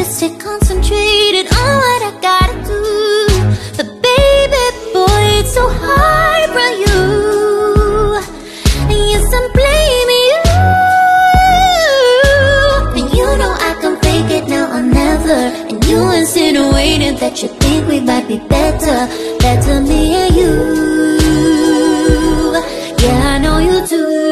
just stay concentrated on what I gotta do. But baby boy, it's so hard for you. And yes, I'm blaming you. And you know I can fake it now or never. And you insinuated that you think we might be better. Better me and you. Yeah, I know you do.